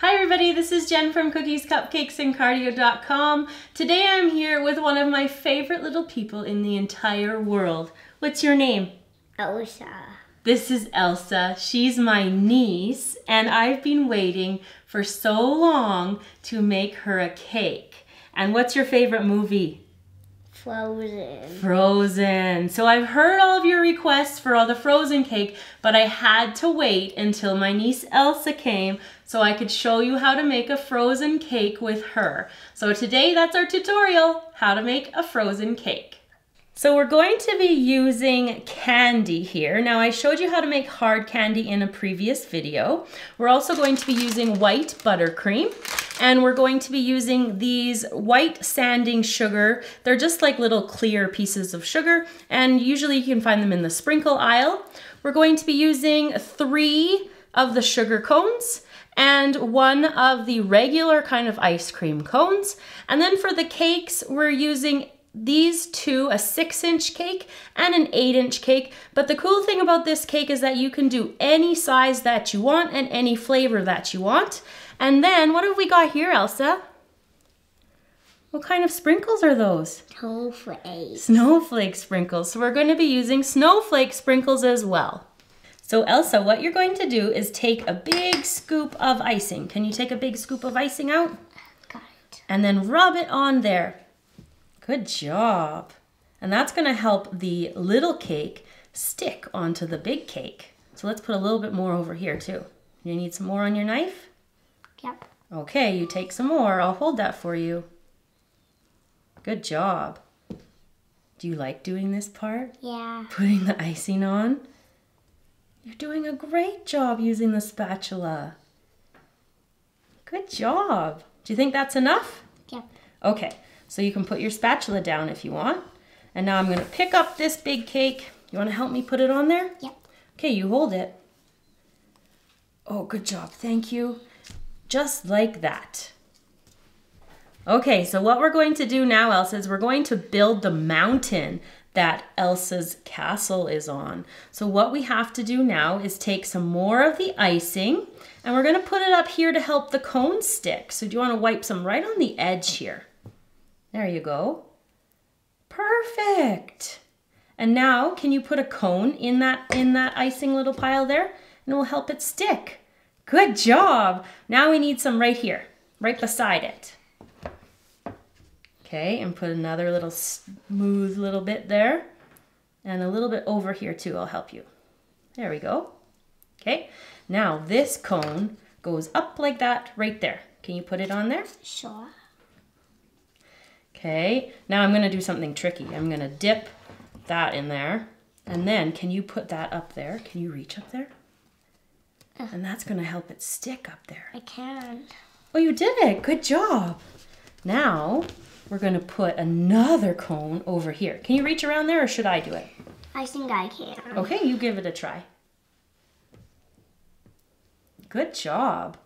Hi everybody, this is Jen from Cookies, Cupcakes, and Cardio.com. Today I'm here with one of my favorite little people in the entire world. What's your name? Elsa. This is Elsa. She's my niece, and I've been waiting for so long to make her a cake. And what's your favorite movie? Frozen. Frozen. So I've heard all of your requests for all the frozen cake, but I had to wait until my niece Elsa came so I could show you how to make a frozen cake with her. So today that's our tutorial, how to make a frozen cake. So we're going to be using candy here. Now I showed you how to make hard candy in a previous video. We're also going to be using white buttercream and we're going to be using these white sanding sugar. They're just like little clear pieces of sugar and usually you can find them in the sprinkle aisle. We're going to be using three of the sugar cones and one of the regular kind of ice cream cones. And then for the cakes, we're using these two, a six inch cake and an eight inch cake. But the cool thing about this cake is that you can do any size that you want and any flavor that you want. And then what have we got here, Elsa? What kind of sprinkles are those? Snowflake. Snowflake sprinkles. So we're going to be using snowflake sprinkles as well. So Elsa, what you're going to do is take a big scoop of icing. Can you take a big scoop of icing out? Got it. And then rub it on there. Good job. And that's gonna help the little cake stick onto the big cake. So let's put a little bit more over here too. You need some more on your knife? Yep. Okay, you take some more. I'll hold that for you. Good job. Do you like doing this part? Yeah. Putting the icing on? You're doing a great job using the spatula. Good job. Do you think that's enough? Yep. Okay, so you can put your spatula down if you want. And now I'm gonna pick up this big cake. You wanna help me put it on there? Yep. Okay, you hold it. Oh, good job, thank you. Just like that. Okay, so what we're going to do now, Elsa, is we're going to build the mountain that Elsa's castle is on. So what we have to do now is take some more of the icing and we're gonna put it up here to help the cone stick. So do you wanna wipe some right on the edge here? There you go. Perfect. And now can you put a cone in that in that icing little pile there and it will help it stick. Good job. Now we need some right here, right beside it. Okay, and put another little smooth little bit there. And a little bit over here too, I'll help you. There we go. Okay, now this cone goes up like that right there. Can you put it on there? Sure. Okay, now I'm gonna do something tricky. I'm gonna dip that in there. And then can you put that up there? Can you reach up there? And that's gonna help it stick up there. I can. Oh, you did it, good job. Now, we're gonna put another cone over here. Can you reach around there or should I do it? I think I can. Okay, you give it a try. Good job.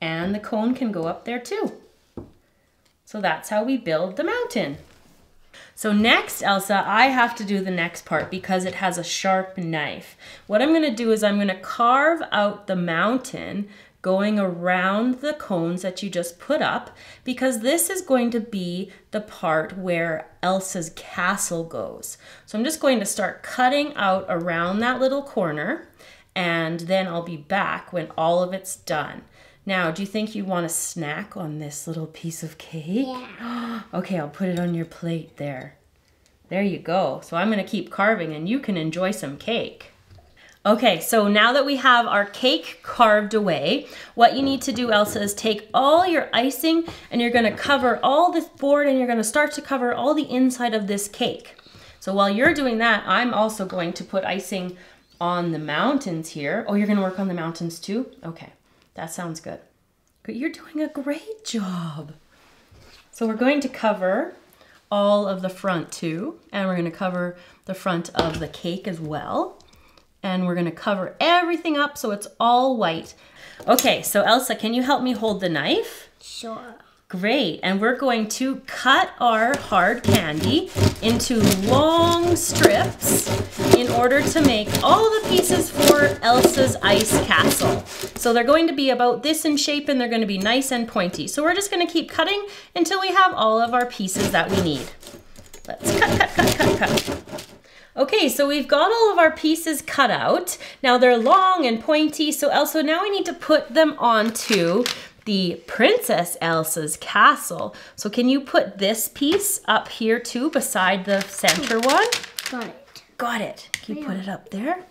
And the cone can go up there too. So that's how we build the mountain. So next, Elsa, I have to do the next part because it has a sharp knife. What I'm gonna do is I'm gonna carve out the mountain going around the cones that you just put up because this is going to be the part where Elsa's castle goes. So I'm just going to start cutting out around that little corner and then I'll be back when all of it's done. Now, do you think you want a snack on this little piece of cake? Yeah. okay, I'll put it on your plate there. There you go. So I'm gonna keep carving and you can enjoy some cake. Okay, so now that we have our cake carved away, what you need to do, Elsa, is take all your icing and you're gonna cover all this board and you're gonna start to cover all the inside of this cake. So while you're doing that, I'm also going to put icing on the mountains here. Oh, you're gonna work on the mountains too? Okay. That sounds good. But you're doing a great job. So we're going to cover all of the front too, and we're gonna cover the front of the cake as well. And we're gonna cover everything up so it's all white. Okay, so Elsa, can you help me hold the knife? Sure. Great. And we're going to cut our hard candy into long strips in order to make all the pieces for Elsa's ice castle. So they're going to be about this in shape and they're going to be nice and pointy. So we're just going to keep cutting until we have all of our pieces that we need. Let's cut, cut, cut, cut, cut. Okay, so we've got all of our pieces cut out. Now they're long and pointy, so Elsa, now we need to put them onto the Princess Elsa's castle. So can you put this piece up here too beside the center one? Got it. Got it. Can you put it up there?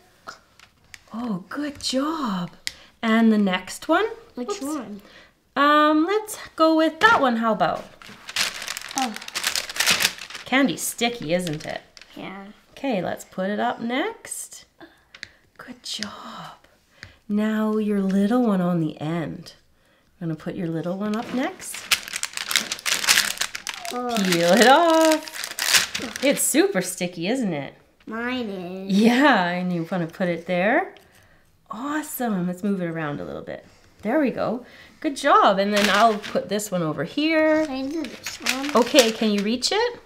Oh, good job. And the next one? Which Oops. one? Um, let's go with that one. How about? Oh, Candy's sticky, isn't it? yeah. Okay, let's put it up next. Good job. Now your little one on the end. I'm gonna put your little one up next. Oh, Peel it off. It's super sticky, isn't it? mine is. Yeah, and you want to put it there. Awesome. Let's move it around a little bit. There we go. Good job. And then I'll put this one over here. Can I do this one? Okay, can you reach it?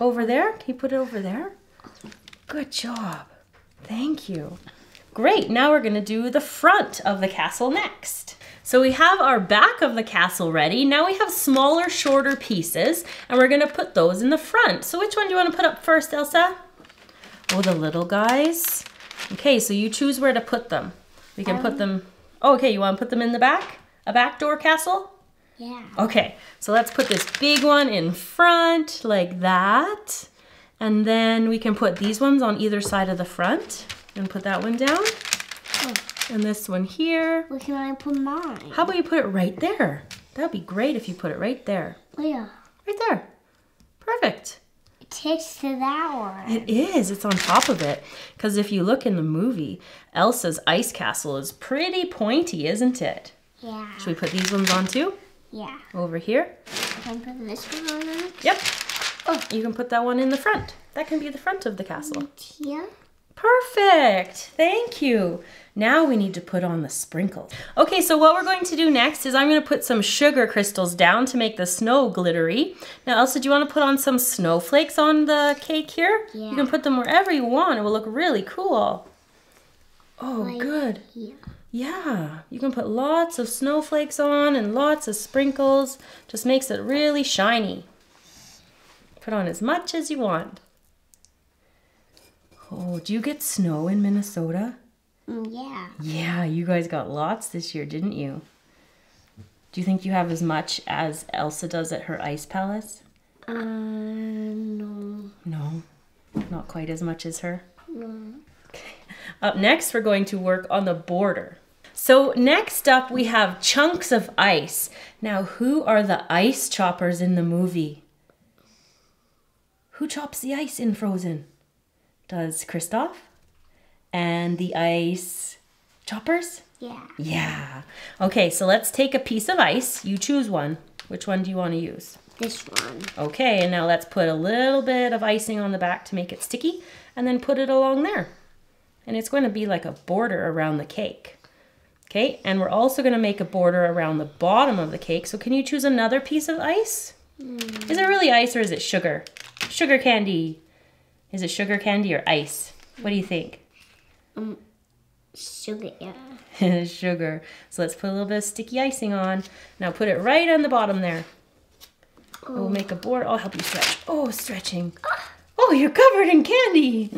Over there? Can you put it over there? Good job. Thank you. Great, now we're gonna do the front of the castle next. So we have our back of the castle ready. Now we have smaller, shorter pieces, and we're gonna put those in the front. So which one do you wanna put up first, Elsa? Oh, the little guys. Okay, so you choose where to put them. We can put um. them, oh, okay, you wanna put them in the back? A back door castle? Yeah. Okay, so let's put this big one in front like that. And then we can put these ones on either side of the front. And put that one down. Oh. And this one here. Where can I put mine? How about you put it right there? That'd be great if you put it right there. Where? Right there. Perfect. It takes to that one. It is. It's on top of it. Because if you look in the movie, Elsa's ice castle is pretty pointy, isn't it? Yeah. Should we put these ones on too? Yeah. Over here? Can I put this one on? Yep. Oh, you can put that one in the front. That can be the front of the castle. Here? Perfect. Thank you. Now we need to put on the sprinkles. Okay, so what we're going to do next is I'm going to put some sugar crystals down to make the snow glittery. Now, Elsa, do you want to put on some snowflakes on the cake here? Yeah. You can put them wherever you want. It will look really cool. Oh, good. Here. Yeah, you can put lots of snowflakes on and lots of sprinkles. Just makes it really shiny. Put on as much as you want. Oh, do you get snow in Minnesota? Mm, yeah. Yeah, you guys got lots this year, didn't you? Do you think you have as much as Elsa does at her ice palace? Uh, no. No, not quite as much as her. No. Up next, we're going to work on the border. So next up, we have chunks of ice. Now, who are the ice choppers in the movie? Who chops the ice in Frozen? Does Kristoff? And the ice choppers? Yeah. Yeah. Okay, so let's take a piece of ice. You choose one. Which one do you want to use? This one. Okay, and now let's put a little bit of icing on the back to make it sticky, and then put it along there. And it's going to be like a border around the cake. Okay, and we're also going to make a border around the bottom of the cake. So can you choose another piece of ice? Is it really ice or is it sugar? Sugar candy. Is it sugar candy or ice? What do you think? Um, sugar. Yeah. sugar. So let's put a little bit of sticky icing on. Now put it right on the bottom there. We'll make a board. I'll help you stretch. Oh, stretching. Oh, you're covered in candy.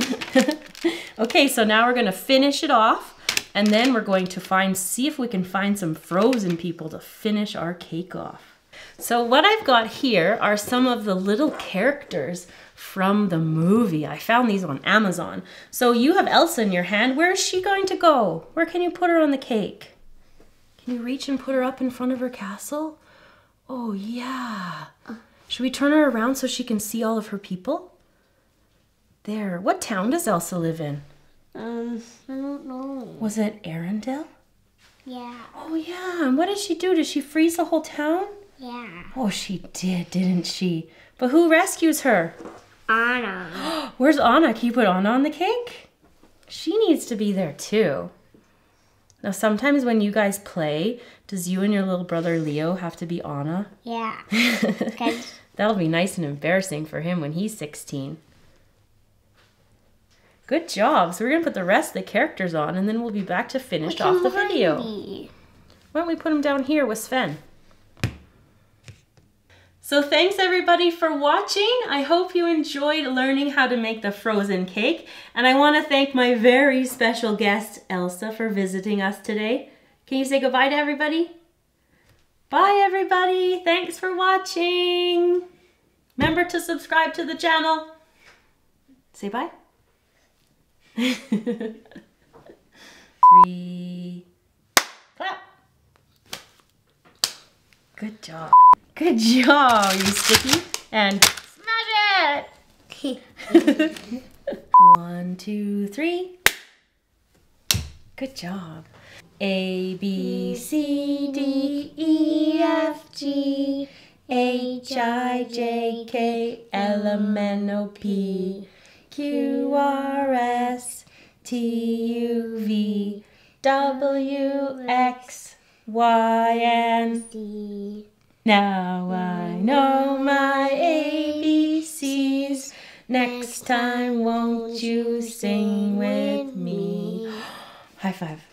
okay, so now we're gonna finish it off and then we're going to find, see if we can find some frozen people to finish our cake off. So what I've got here are some of the little characters from the movie. I found these on Amazon. So you have Elsa in your hand. Where is she going to go? Where can you put her on the cake? Can you reach and put her up in front of her castle? Oh, yeah. Should we turn her around so she can see all of her people? There. What town does Elsa live in? Um, I don't know. Was it Arendelle? Yeah. Oh, yeah. And what did she do? Did she freeze the whole town? Yeah. Oh, she did, didn't she? But who rescues her? Anna. Where's Anna? Can you put Anna on the cake? She needs to be there too. Now, sometimes when you guys play, does you and your little brother Leo have to be Anna? Yeah. That'll be nice and embarrassing for him when he's 16. Good job. So we're going to put the rest of the characters on and then we'll be back to finish off the video. Why don't we put him down here with Sven? So thanks everybody for watching. I hope you enjoyed learning how to make the frozen cake. And I want to thank my very special guest, Elsa, for visiting us today. Can you say goodbye to everybody? Bye everybody. Thanks for watching. Remember to subscribe to the channel. Say bye. Three. Clap. Good job. Good job, you sticky. And smash it. One, two, three. Good job. A, B, C, D, E, F, G, H, I, J, K, L, M, N, O, P, Q, R, S, T, U, V, W, X, Y, and D. now I know my ABCs. Next time, won't you sing with me? High five.